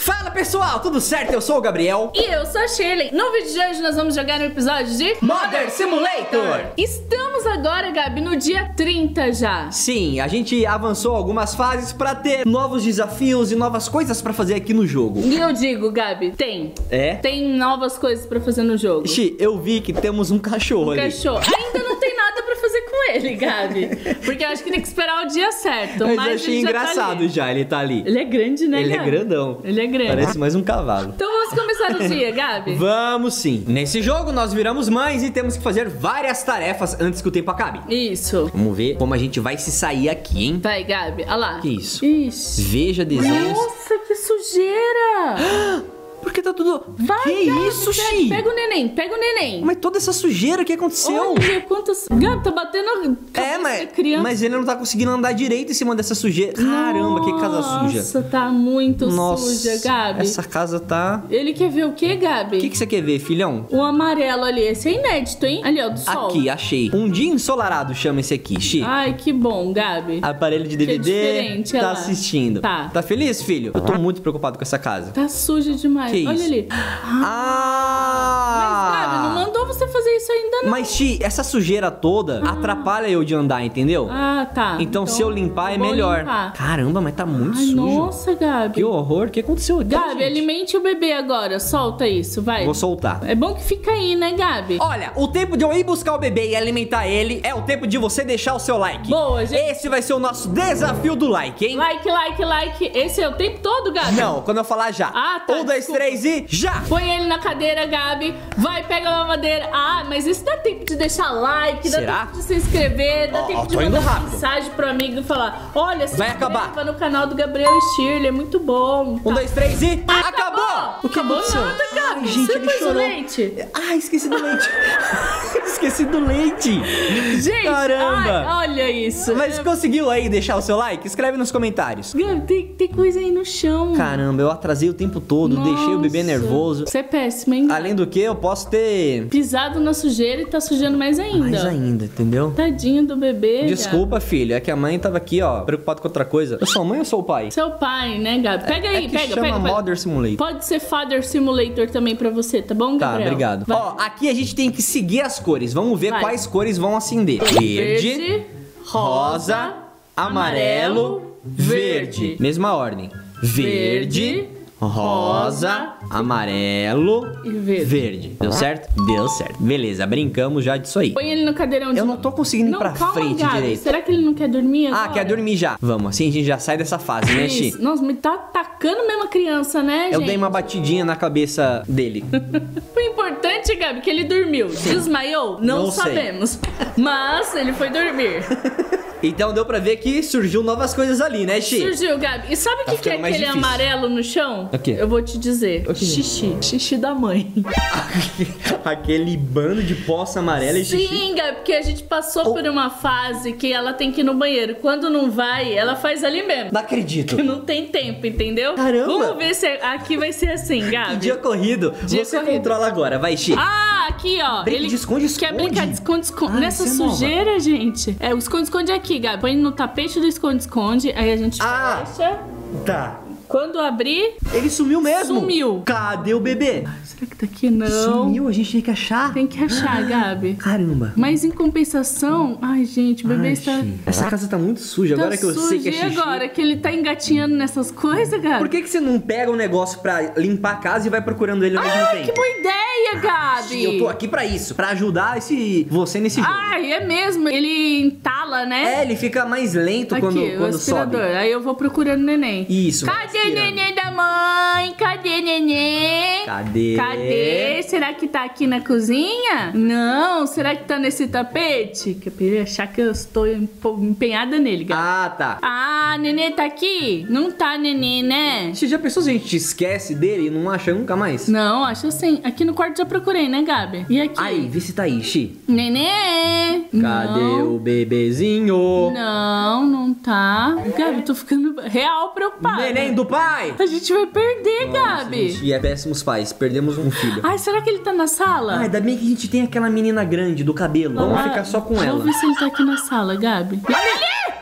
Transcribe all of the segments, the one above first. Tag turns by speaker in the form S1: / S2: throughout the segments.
S1: Fala pessoal, tudo certo? Eu sou o Gabriel.
S2: E eu sou a Shirley. No vídeo de hoje nós vamos jogar um episódio de
S1: Mother Simulator.
S2: Estamos agora, Gabi, no dia 30 já.
S1: Sim, a gente avançou algumas fases pra ter novos desafios e novas coisas pra fazer aqui no jogo.
S2: E eu digo, Gabi, tem.
S1: É?
S2: Tem novas coisas pra fazer no jogo.
S1: Xi, eu vi que temos um cachorro ali.
S2: Cachorro. Ainda não tem ele, Gabi. Porque eu acho que tem que esperar o dia certo.
S1: Mas,
S2: Mas,
S1: eu achei
S2: ele já tá
S1: engraçado já, ele tá ali.
S2: Ele é grande, né,
S1: Ele é
S2: Gabi?
S1: grandão.
S2: Ele é grande.
S1: Parece mais um cavalo.
S2: Então vamos começar o dia, Gabi.
S1: Vamos sim. Nesse jogo nós viramos mães e temos que fazer várias tarefas antes que o tempo acabe.
S2: Isso.
S1: Vamos ver como a gente vai se sair aqui, hein?
S2: Vai, Gabi. Olha lá.
S1: Que isso?
S2: Ixi.
S1: Veja desenhos.
S2: Nossa, que sujeira!
S1: Porque tá tudo.
S2: Vai,
S1: que
S2: Gabi,
S1: isso,
S2: pega,
S1: Xi?
S2: Pega o neném, pega o neném.
S1: Mas toda essa sujeira, o que aconteceu?
S2: Olha quantas... Gabi, tá batendo
S1: É, mas,
S2: criança.
S1: mas ele não tá conseguindo andar direito em cima dessa sujeira. Caramba, que casa suja.
S2: Nossa, tá muito
S1: Nossa,
S2: suja, Gabi.
S1: essa casa tá...
S2: Ele quer ver o que, Gabi?
S1: O que, que você quer ver, filhão?
S2: O amarelo ali. Esse é inédito, hein? Ali, ó, do sol.
S1: Aqui, achei. Um dia ensolarado chama esse aqui, Xi.
S2: Ai, que bom, Gabi.
S1: Aparelho de
S2: Que
S1: DVD,
S2: diferente,
S1: tá
S2: lá.
S1: assistindo.
S2: Tá.
S1: Tá feliz, filho? Eu tô muito preocupado com essa casa.
S2: Tá suja demais.
S1: Que
S2: Olha
S1: isso?
S2: ali.
S1: Ah!
S2: Isso ainda, não.
S1: Mas, Xi, essa sujeira toda atrapalha eu de andar, entendeu?
S2: Ah, tá.
S1: então, se eu limpar é
S2: vou
S1: melhor.
S2: limpar.
S1: Caramba, mas tá muito
S2: Ai,
S1: sujo.
S2: nossa, Gabi.
S1: Que horror, o que aconteceu aqui,
S2: Gabi,
S1: gente?
S2: alimente o bebê agora. Solta isso, vai.
S1: Vou soltar.
S2: É bom que fica aí, né, Gabi?
S1: Olha, o tempo de eu ir buscar o bebê e alimentar ele é o tempo de você deixar o seu like.
S2: Boa, gente.
S1: Esse vai ser o nosso desafio do like, hein?
S2: Like, like, like. Esse é o tempo todo, Gabi?
S1: Não, quando eu falar já.
S2: Ah, tá,
S1: Um, dois,
S2: desculpa.
S1: três e já!
S2: Põe ele na cadeira, Gabi. Vai, pega a mamadeira. Ah, mas isso dá tempo de deixar like, dá
S1: Será?
S2: tempo de se inscrever, dá
S1: Ó,
S2: tempo
S1: ó,
S2: de mandar
S1: rápido.
S2: mensagem pro amigo e falar: Olha, se
S1: Vai acabar.
S2: no canal do Gabriel Shirley, é muito bom.
S1: Um, dois, três e.
S2: Acabou!
S1: O que
S2: Acabou
S1: aconteceu?
S2: nada, Gabi.
S1: Ai, gente,
S2: Você
S1: ele chorou.
S2: leite?
S1: Ai, esqueci do leite. esqueci do leite.
S2: Gente,
S1: Caramba.
S2: ai, olha isso.
S1: Mas conseguiu aí deixar o seu like? Escreve nos comentários.
S2: Tem, tem coisa aí no chão.
S1: Caramba, eu atrasei o tempo todo, deixei o bebê
S2: Nossa.
S1: nervoso.
S2: Você é péssimo, hein?
S1: Além do que, eu posso ter
S2: Pisado na sujeira e tá sujando mais ainda.
S1: mais ainda, entendeu?
S2: Tadinho do bebê.
S1: Desculpa, filho, é que a mãe tava aqui, ó, preocupada com outra coisa. Eu sou a mãe ou sou o pai?
S2: Gabi. Seu pai, né, Gabi? Pega aí,
S1: é que
S2: pega,
S1: chama
S2: pega, pega.
S1: Mother Simulator.
S2: Pode ser Father Simulator também pra você, tá bom,
S1: Tá,
S2: Gabriel?
S1: obrigado.
S2: Vai.
S1: Ó, aqui a gente tem que seguir as cores. Vamos ver
S2: Vai.
S1: quais cores vão acender. Verde, rosa, amarelo, verde. Mesma ordem. Verde, rosa, amarelo
S2: e verde.
S1: verde. Deu certo? Deu certo. Beleza, brincamos já disso aí.
S2: Põe ele no cadeirão de
S1: Eu não tô conseguindo ir
S2: Não,
S1: pra
S2: calma,
S1: frente
S2: Gabi.
S1: direito.
S2: Será que ele não quer dormir agora?
S1: Ah, quer dormir já. Vamos, assim a gente já sai dessa fase, né, Chi?
S2: Nossa, me tá atacando mesmo a criança, né,
S1: Eu
S2: gente?
S1: dei uma batidinha na cabeça dele.
S2: O importante, Gabi, que ele dormiu. Desmaiou? Não,
S1: Não sei.
S2: sabemos. Mas ele foi dormir.
S1: Então deu pra ver que surgiu novas coisas ali, né, Chi?
S2: Surgiu, Gabi. E sabe o
S1: Tá
S2: que, que é aquele
S1: difícil.
S2: amarelo no chão?
S1: O quê?
S2: Eu vou te dizer.
S1: O quê?
S2: Xixi. Xixi da mãe.
S1: Aquele bando de poça amarela e xixi.
S2: Sim, Gabi, porque a gente passou
S1: Oh.
S2: por uma fase que ela tem que ir no banheiro. Quando não vai, ela faz ali mesmo.
S1: Não acredito.
S2: Não tem tempo, entendeu?
S1: Caramba.
S2: Vamos ver se aqui vai ser assim, Gabi.
S1: Dia corrido.
S2: Dia
S1: Você
S2: corrido.
S1: controla agora, vai, Chi.
S2: Ah, aqui, ó.
S1: Brinca de esconde-esconde.
S2: Quer brincar de esconde-esconde.
S1: Ah,
S2: Nessa
S1: essa é
S2: sujeira, gente. É, o esconde-esconde é aqui, Gabi. Põe no tapete do esconde-esconde. Aí a gente
S1: Ah.
S2: fecha.
S1: Tá.
S2: Quando abrir.
S1: Ele sumiu mesmo.
S2: Sumiu.
S1: Cadê o bebê?
S2: Será que tá aqui? Não.
S1: Sumiu, a gente tem que achar.
S2: Tem que achar, Gabi.
S1: Caramba.
S2: Mas em compensação. Ai, gente, o bebê
S1: Ai,
S2: está.
S1: Essa casa tá muito suja,
S2: Tá
S1: agora que eu sei que é
S2: E
S1: xixi.
S2: agora que ele tá engatinhando nessas coisas, Gabi?
S1: Por que, que você não pega um negócio pra limpar a casa e vai procurando ele ao mesmo
S2: Ai,
S1: tempo?
S2: que boa ideia, Gabi!
S1: Eu tô aqui pra isso, pra ajudar esse você nesse jogo.
S2: Ai, é mesmo. Ele entala, né?
S1: É, ele fica mais lento
S2: Aqui,
S1: quando, quando sobe.
S2: Aí eu vou procurando o neném.
S1: Isso,
S2: Cadê o neném da mãe? Cadê neném?
S1: Cadê?
S2: Cadê? Será que tá aqui na cozinha? Não. Será que tá nesse tapete? Que eu queria achar que eu estou empenhada nele, Gabi.
S1: Ah, tá.
S2: Ah, neném tá aqui? Não tá, neném, né?
S1: Você já pensou se a gente esquece dele e não acha nunca mais?
S2: Não, acho assim. Aqui no quarto já procurei, né, Gabi? E aqui?
S1: Aí, vê se tá aí, Xi.
S2: Neném!
S1: Cadê
S2: não.
S1: o bebezinho?
S2: Não, não tá. Gabi, tô ficando real preocupada.
S1: Neném do pai!
S2: A gente vai perder,
S1: Nossa,
S2: Gabi.
S1: gente, E é péssimos pais, perdemos um filho.
S2: Ai, será que ele tá na sala?
S1: Ah, ainda bem que a gente tem aquela menina grande do cabelo. Vamos
S2: Ah,
S1: ficar só com ela.
S2: ver se ele tá aqui na sala, Gabi.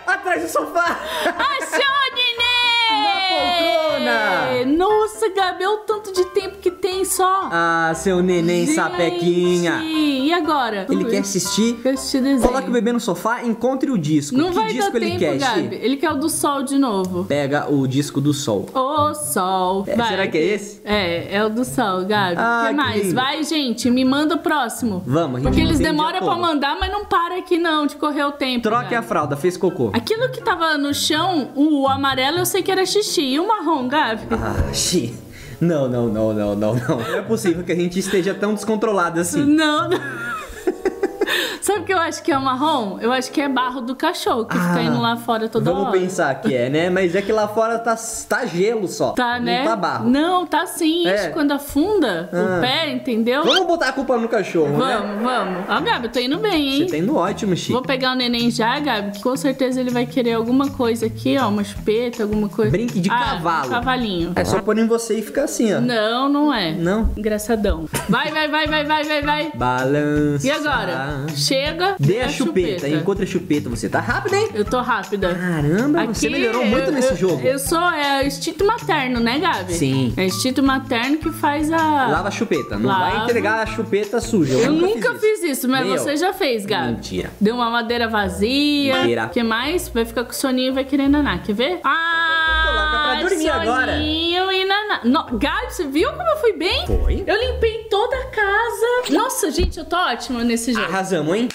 S1: Atrás do sofá!
S2: Achou, neném!
S1: Na poltrona!
S2: Nossa, Gabi, olha o tanto de tempo que tem só.
S1: Ah, seu neném
S2: Gente,
S1: sapequinha.
S2: E agora?
S1: Ele quer assistir?
S2: Quer assistir desenho.
S1: Coloque o bebê no sofá, encontre o disco.
S2: Não
S1: que
S2: vai
S1: disco
S2: dar
S1: ele
S2: tempo,
S1: quer,
S2: Gabi. Ele quer o do sol de novo.
S1: Pega o disco do sol.
S2: O sol.
S1: É, será que é esse?
S2: É, é o do sol, Gabi. O
S1: Ah,
S2: que mais?
S1: lindo.
S2: Vai, gente, me manda o próximo.
S1: Vamos, a gente
S2: Porque eles demoram pra mandar, mas não para aqui não, de correr o tempo.
S1: Troque a
S2: Gabi.
S1: fralda, fez cocô.
S2: Aquilo que tava no chão, o amarelo eu sei que era xixi. E o marrom, Gabi?
S1: Ah, Xi. Não, não, não, não, não, não. Não é possível que a gente esteja tão descontrolado assim.
S2: Não, não. Sabe o que eu acho que é marrom? Eu acho que é barro do cachorro que fica
S1: Ah,
S2: indo lá fora toda
S1: Vamos
S2: hora.
S1: pensar que é, né? Mas é que lá fora tá, tá gelo só.
S2: Tá, né?
S1: Não tá barro.
S2: Não, tá sim.
S1: É.
S2: Ixi, quando afunda
S1: Ah.
S2: o pé, entendeu?
S1: Vamos botar a culpa no cachorro, né?
S2: Vamos, vamos. Ó, Gabi, eu tô indo bem,
S1: Você
S2: hein?
S1: tá indo ótimo, Chi.
S2: Vou pegar o neném já, Gabi, que com certeza ele vai querer alguma coisa aqui, ó, uma chupeta, alguma coisa.
S1: Brinque de
S2: Ah,
S1: cavalo.
S2: um cavalinho.
S1: É só pôr em você e ficar assim, ó.
S2: Não, não é.
S1: Não?
S2: Engraçadão. Vai, vai, vai, vai, vai, vai, vai.
S1: Balança.
S2: E agora? Chega.
S1: Dê a
S2: a
S1: chupeta. Encontre a chupeta. Você tá rápido, hein?
S2: Eu tô rápida.
S1: Caramba, você
S2: Aqui,
S1: melhorou muito
S2: eu-
S1: nesse
S2: eu-
S1: jogo.
S2: Eu sou é, instinto materno, né, Gabi?
S1: Sim.
S2: É instinto materno que faz a.
S1: Lava a chupeta. Não
S2: Lava.
S1: vai entregar a chupeta suja.
S2: Eu nunca fiz isso, mas
S1: Nem eu.
S2: você já fez, Gabi.
S1: Mentira.
S2: Deu uma madeira vazia.
S1: Mentira.
S2: O que mais? Vai ficar com soninho e vai querer naná. Quer ver? Ah!
S1: Pra dormir agora.
S2: E naná. No, Gabi, você viu como eu fui bem?
S1: Foi.
S2: Eu limpei toda a casa. Nossa, gente, eu tô ótima nesse jogo.
S1: Arrasamos, hein?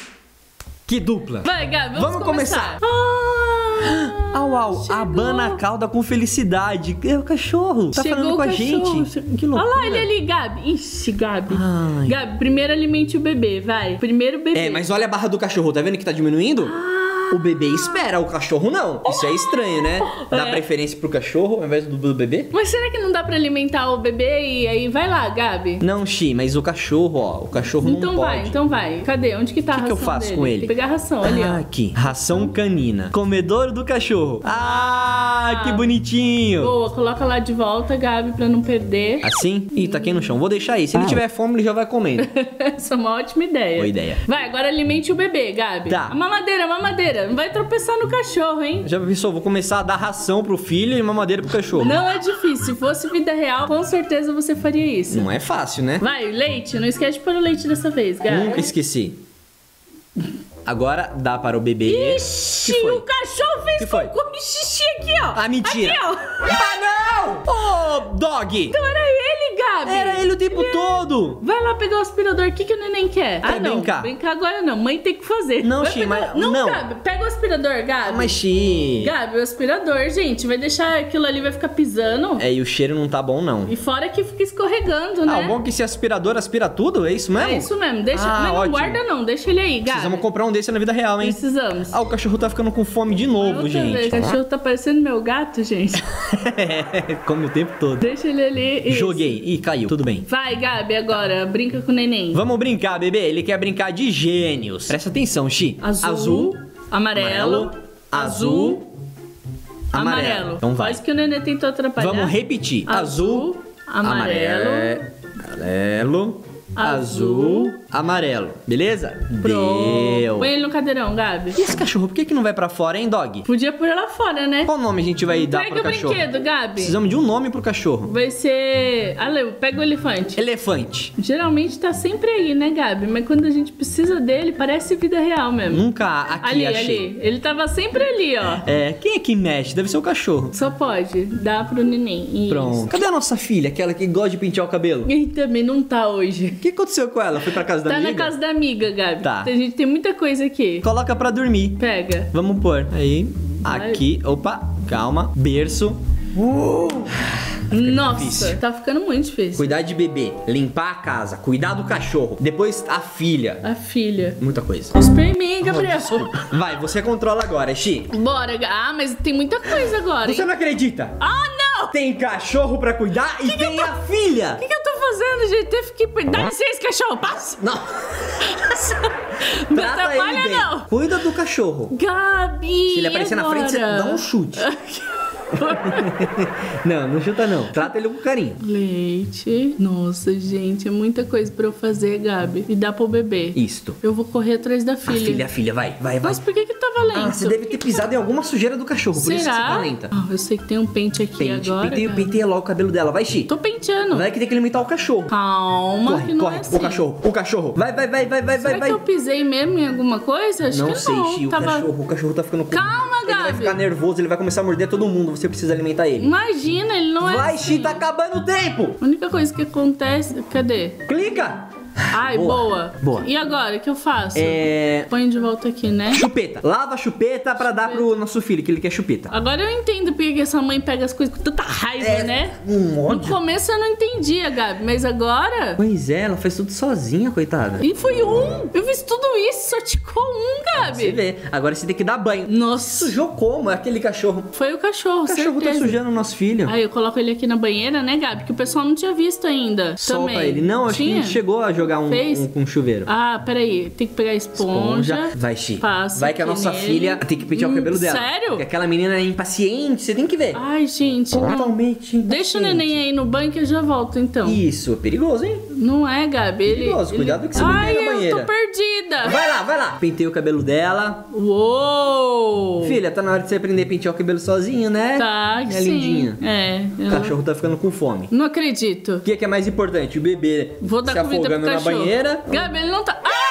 S1: Que dupla.
S2: Vai, Gabi, vamos,
S1: Vamos começar.
S2: Ah,
S1: Au, au,
S2: chegou.
S1: abana a cauda com felicidade. É o cachorro. Tá
S2: Chegou
S1: falando com a
S2: cachorro.
S1: gente. Que loucura.
S2: Olha lá ele ali, Gabi. Ixi, Gabi.
S1: Ai.
S2: Gabi, primeiro alimente o bebê, vai. Primeiro bebê.
S1: É, mas olha a barra do cachorro. Tá vendo que tá diminuindo?
S2: Ah.
S1: O bebê espera, o cachorro não. Isso é estranho, né? Dá
S2: É.
S1: preferência pro cachorro ao invés do, do bebê?
S2: Mas será que não dá pra alimentar o bebê e aí vai lá, Gabi?
S1: Não, Xi, mas o cachorro, ó. O cachorro
S2: Então
S1: não pode.
S2: vai, então vai. Cadê? Onde que tá a
S1: Que que
S2: ração
S1: eu faço
S2: dele?
S1: com ele?
S2: Tem que pegar a ração ali,
S1: Ah,
S2: ó.
S1: aqui. Ração canina. Comedouro do cachorro. Ah, que bonitinho.
S2: Boa, coloca lá de volta, Gabi, pra não perder.
S1: Assim? Ih, tá aqui no chão. Vou deixar aí. Se ele tiver fome, ele já vai comendo.
S2: Essa é uma ótima ideia.
S1: Boa ideia.
S2: Vai, agora alimente o bebê, Gabi.
S1: Tá.
S2: A mamadeira, a mamadeira. Vai tropeçar no cachorro, hein?
S1: Já pensou? Vou começar a dar ração pro filho e mamadeira pro cachorro.
S2: Não é difícil. Se fosse vida real, com certeza você faria isso.
S1: Não é fácil, né?
S2: Vai, leite. Não esquece de pôr o leite dessa vez, Gabi.
S1: Nunca esqueci. Agora dá para o bebê.
S2: Ixi, o cachorro fez
S1: Que foi?
S2: cocô e xixi aqui, ó.
S1: Ah, mentira.
S2: Aqui, ó.
S1: Ah, não! Ô, dog!
S2: Então era Gabi.
S1: Era ele o tempo todo!
S2: Vai lá pegar o aspirador. O que, que o neném quer?
S1: Quer
S2: ah, não.
S1: brincar?
S2: Brincar agora não. Mãe tem que fazer.
S1: Não, Xi, mas-
S2: Não,
S1: não.
S2: Gabi. Pega o aspirador, Gabi.
S1: Mas, Xi...
S2: Gabi, o aspirador, gente. Vai deixar aquilo ali, vai ficar pisando.
S1: É, e o cheiro não tá bom, não.
S2: E fora que fica escorregando, né?
S1: Ah, o bom é que esse aspirador aspira tudo, é isso mesmo?
S2: É isso mesmo. Deixa,
S1: Ah,
S2: não
S1: ótimo.
S2: guarda não. Deixa ele aí, Gabi.
S1: Precisamos comprar um desse na vida real, hein?
S2: Precisamos.
S1: Ah, o cachorro tá ficando com fome de novo,
S2: Outra
S1: gente.
S2: vez, O cachorro tá parecendo meu gato, gente.
S1: Come o tempo todo.
S2: Deixa ele ali. Isso.
S1: Joguei. Ih, Tudo bem.
S2: Vai, Gabi, agora. Brinca com o neném.
S1: Vamos brincar, bebê. Ele quer brincar de gênios. Presta atenção, Xi.
S2: Azul, amarelo, azul, amarelo.
S1: Então vai.
S2: Faz que o neném tentou atrapalhar.
S1: Vamos repetir. Azul,
S2: amarelo,
S1: amarelo, azul, amarelo. Beleza?
S2: Pronto.
S1: Deu.
S2: Põe ele no cadeirão, Gabi.
S1: E esse cachorro, por que, que não vai pra fora, hein, dog?
S2: Podia pôr lá fora, né?
S1: Qual nome a gente vai dar
S2: Pega
S1: pro
S2: o
S1: cachorro?
S2: brinquedo, Gabi.
S1: Precisamos de um nome pro cachorro.
S2: Vai ser. Ale, pega o elefante.
S1: Elefante.
S2: Geralmente tá sempre aí, né, Gabi? Mas quando a gente precisa dele, parece vida real mesmo.
S1: Nunca aqui
S2: ali,
S1: achei.
S2: ali. Ele tava sempre ali, ó.
S1: É, quem é que mexe? Deve ser o cachorro.
S2: Só pode. Dá pro neném. Isso.
S1: Pronto. Cadê a nossa filha, aquela que gosta de pentear o cabelo?
S2: E também não tá hoje.
S1: O que aconteceu com ela? Foi pra casa da
S2: Tá
S1: amiga?
S2: na casa da amiga, Gabi.
S1: Tá.
S2: A gente tem muita coisa aqui.
S1: Coloca pra dormir.
S2: Pega.
S1: Vamos pôr. Aí,
S2: Vai.
S1: aqui. Opa, calma. Berço.
S2: Nossa,
S1: difícil.
S2: tá ficando muito difícil.
S1: Cuidar de bebê. Limpar a casa. Cuidar do cachorro. Depois a filha.
S2: A filha.
S1: Muita coisa.
S2: Em mim, Gabriel.
S1: Vai, você controla agora, Xi.
S2: Bora. Ah, mas tem muita coisa agora. hein?
S1: Você não acredita?
S2: Ah, não!
S1: Tem cachorro pra cuidar e tem a filha.
S2: O que, que eu fazendo, gente? Teve que. Dá licença, cachorro. Passa.
S1: Não.
S2: Não atrapalha,
S1: bem.
S2: não.
S1: Cuida do cachorro.
S2: Gabi.
S1: Se ele aparecer na frente, você
S2: agora?
S1: dá um chute. Não, não chuta não. Trata ele com carinho.
S2: Leite. Nossa, gente, é muita coisa pra eu fazer, Gabi. E dá pro bebê.
S1: Isto.
S2: Eu vou correr atrás da
S1: A
S2: filha.
S1: filha, a filha, vai, vai, vai.
S2: Mas por que que tava lento?
S1: Ah, você deve ter pisado em alguma sujeira do cachorro, por isso que você
S2: Será?
S1: tá lenta.
S2: Ah, eu sei que tem um pente aqui
S1: Pente,
S2: agora.
S1: penteia,
S2: Gabi.
S1: penteia logo o cabelo dela. Vai, Xi.
S2: Tô penteando.
S1: Vai que tem que limitar o cachorro.
S2: Calma,
S1: corre,
S2: que não
S1: corre.
S2: é assim.
S1: O cachorro, o cachorro. Vai, vai, vai, vai, vai,
S2: Será
S1: vai, vai.
S2: que eu pisei mesmo em alguma coisa? Acho
S1: Não
S2: que
S1: sei,
S2: não.
S1: Xi. O
S2: Tava...
S1: cachorro, o cachorro tá ficando com...
S2: Calma,
S1: Ele vai
S2: Gabi.
S1: ficar nervoso, ele vai começar a morder todo mundo. Você precisa alimentar ele.
S2: Imagina, ele não é
S1: Vai,
S2: assim.
S1: Xi, tá acabando o tempo.
S2: A única coisa que acontece... Cadê?
S1: Clica.
S2: Ai,
S1: Boa.
S2: boa.
S1: Boa.
S2: E agora, o que eu faço?
S1: É...
S2: Põe de volta aqui, né?
S1: Chupeta. Lava a chupeta pra dar pro nosso filho, que ele quer chupeta.
S2: Agora eu entendo porque que essa mãe pega as coisas com tanta raiva,
S1: É,
S2: né?
S1: um
S2: No
S1: ódio.
S2: começo eu não entendia, Gabi, mas agora.
S1: Pois é, ela faz tudo sozinha, coitada.
S2: E foi um! Eu fiz tudo isso, só ticou um,
S1: Você
S2: Gabi.
S1: vê. Agora você tem que dar banho.
S2: Nossa,
S1: Sujou como? Aquele cachorro.
S2: foi o cachorro,
S1: O cachorro tá
S2: certeza.
S1: sujando o nosso filho.
S2: Aí eu coloco ele aqui na banheira, né, Gabi? Que o pessoal não tinha visto ainda.
S1: Solta
S2: também.
S1: ele. Não, acho que a
S2: Tinha?
S1: gente chegou a jogar um,
S2: Fez?
S1: um com chuveiro.
S2: Ah, peraí. Tem que pegar a esponja.
S1: Vai, Xi.
S2: Passa
S1: Vai que a nossa
S2: nele.
S1: filha tem que pentear o
S2: Hum,
S1: cabelo dela.
S2: sério?
S1: Porque aquela menina é impaciente, você tem que ver.
S2: Ai, gente. não.
S1: Totalmente impaciente.
S2: Deixa o neném aí no banho que eu já volto, então.
S1: Isso, é perigoso, hein?
S2: Não é, Gabi? Ele,
S1: Perigoso,
S2: ele...
S1: cuidado que você não na
S2: eu
S1: banheira.
S2: tô perdida.
S1: Vai lá, vai lá. Pentei o cabelo dela.
S2: Uou!
S1: Filha, tá na hora de você aprender a pentear o cabelo sozinho, né?
S2: Tá,
S1: Minha
S2: sim.
S1: lindinha.
S2: É.
S1: O
S2: eu
S1: cachorro tá ficando com fome.
S2: Não acredito.
S1: O que é, que é mais importante? O bebê
S2: Vou dar
S1: se afogando na
S2: cachorro.
S1: banheira.
S2: Gabi, ele não tá. Ah!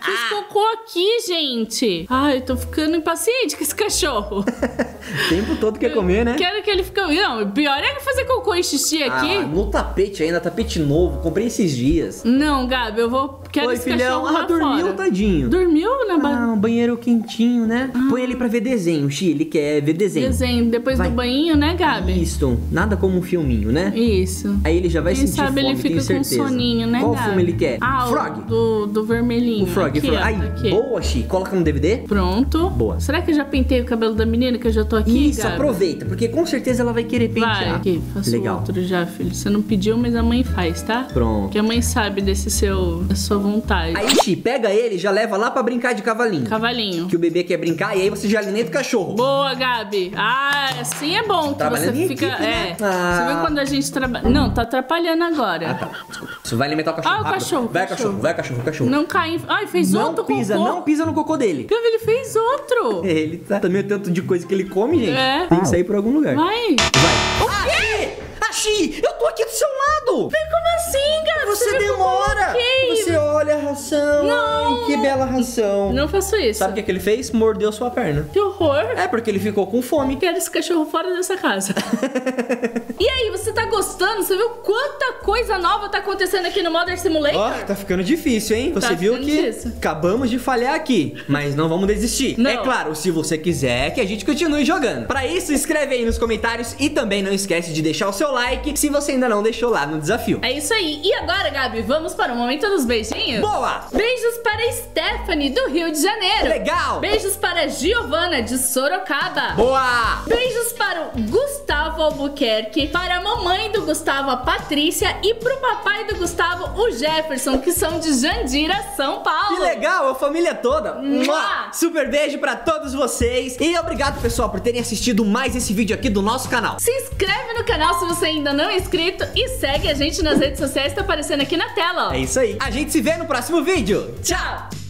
S2: Fiz cocô aqui, gente. Ai, eu tô ficando impaciente com esse cachorro.
S1: O tempo todo quer comer, né?
S2: Quero que ele fique. Não, pior é fazer cocô e xixi aqui.
S1: Ah, no tapete ainda, tapete novo. Comprei esses dias.
S2: Não, Gabi, eu vou. Quero
S1: Oi, filhão. Ah, dormiu,
S2: fora.
S1: tadinho.
S2: Dormiu na ba...
S1: Ah, um banheiro quentinho, né? Põe ele pra ver desenho, Xi. Ele quer ver desenho.
S2: desenho. Depois
S1: Vai.
S2: do banho, né, Gabi?
S1: Isso. Nada como um filminho, né?
S2: Isso.
S1: Aí ele já vai
S2: Quem
S1: sentir
S2: sabe
S1: fome,
S2: ele fica com
S1: certeza.
S2: soninho, né,
S1: Qual
S2: Gabi?
S1: filme ele quer?
S2: Ah,
S1: Frog.
S2: o do, do vermelhinho.
S1: O Frog,
S2: aqui,
S1: Frog. Ai,
S2: aqui.
S1: boa, Xi. Coloca no DVD.
S2: Pronto.
S1: Boa.
S2: Será que eu já pentei o cabelo da menina que eu já tô aqui,
S1: Isso,
S2: Gabi?
S1: aproveita, porque com certeza ela vai querer pentear.
S2: Vai, aqui, faço
S1: Legal.
S2: outro já, filho. Você não pediu, mas a mãe faz, tá?
S1: Pronto.
S2: Porque a mãe sabe desse seu, da sua vontade.
S1: Aí, Xi, pega ele e já leva lá pra brincar de cavalinho.
S2: Cavalinho.
S1: Que o bebê quer brincar e aí você já alimenta o cachorro.
S2: Boa, Gabi. Ah, assim é bom que você fica.
S1: equipe, né?
S2: É.
S1: Ah.
S2: Você viu quando a gente trabalha. Não, tá atrapalhando agora.
S1: Ah, tá. Desculpa. Você vai alimentar o cachorro.
S2: Ah, o
S1: rápido.
S2: cachorro,
S1: Vai,
S2: cachorro.
S1: cachorro, vai, cachorro, cachorro.
S2: Não cai em. Ai, fez
S1: Não
S2: outro
S1: pisa,
S2: cocô.
S1: não pisa no cocô dele.
S2: Gabi, ele fez outro.
S1: Ele tá também o tanto de coisa que ele come, gente.
S2: É.
S1: Tem que sair por algum lugar.
S2: Vai.
S1: Vai. O quê? Axi, eu tô aqui do seu lado.
S2: Como assim, Gabi?
S1: Você
S2: me
S1: demora.
S2: coloquei.
S1: Você olha a ração.
S2: Não.
S1: Ai, que bela ração.
S2: Não faço isso.
S1: Sabe o que, que ele fez? Mordeu sua perna.
S2: Que horror.
S1: É porque ele ficou com fome.
S2: Quero esse cachorro fora dessa casa. e aí, você tá gostando? Você viu quanta coisa nova tá acontecendo aqui no Modern Simulator?
S1: Ó, tá ficando difícil, hein? Você
S2: Tá
S1: viu que
S2: difícil.
S1: acabamos de falhar aqui, mas não vamos desistir.
S2: Não.
S1: É claro, se você quiser que a gente continue jogando. Pra isso, escreve aí nos comentários e também não esquece de deixar o seu like se você ainda não deixou lá no desafio.
S2: É isso aí. E agora, Gabi, vamos para o momento dos beijinhos?
S1: Boa!
S2: Beijos para Stephanie, do Rio de Janeiro.
S1: Legal!
S2: Beijos para Giovana, de Sorocaba.
S1: Boa!
S2: Beijos para o Gustavo Albuquerque, para a mamãe do Gustavo, a Patrícia, e pro papai do Gustavo, o Jefferson, que são de Jandira, São Paulo.
S1: Que legal, a família toda. Mua! Super beijo pra todos vocês. E obrigado, pessoal, por terem assistido mais esse vídeo aqui do nosso canal.
S2: Se inscreve no canal se você ainda não é inscrito e segue a gente nas redes sociais, tá aparecendo aqui na tela, ó.
S1: É isso aí. A gente se vê no próximo vídeo.
S2: Tchau!